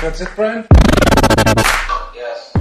That's it, Brian? Yes.